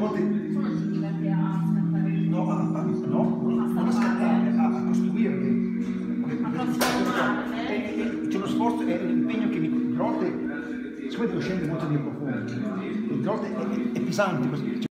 volte Tu non a scattare no, a, a, no non a scattare a, a costruirle A c'è uno sforzo e impegno che mi grotte, siccome devo scendere molto di profondo il grotte è, è, è pesante questo-